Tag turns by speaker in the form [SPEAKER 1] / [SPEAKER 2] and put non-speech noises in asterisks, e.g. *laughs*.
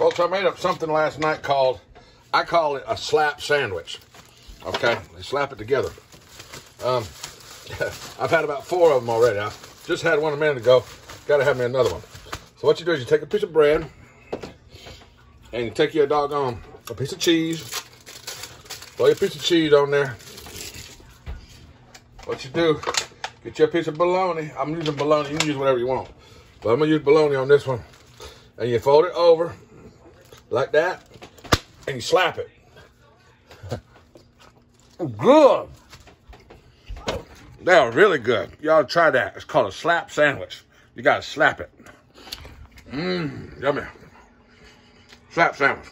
[SPEAKER 1] Folks, I made up something last night called, I call it a slap sandwich. Okay, they slap it together. Um, *laughs* I've had about four of them already. I just had one a minute ago. Got to have me another one. So what you do is you take a piece of bread and you take your doggone a piece of cheese. Throw your piece of cheese on there. What you do, get your piece of bologna. I'm using bologna. You can use whatever you want. But I'm going to use bologna on this one. And you fold it over like that. And you slap it. *laughs* good. They are really good. Y'all try that. It's called a slap sandwich. You got to slap it. Mmm, yummy. Slap sandwich.